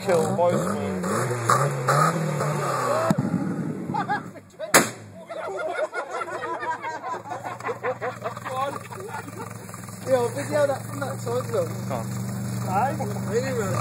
kill both men. Yo, video that from that side though. Can't. Aye? Anywhere.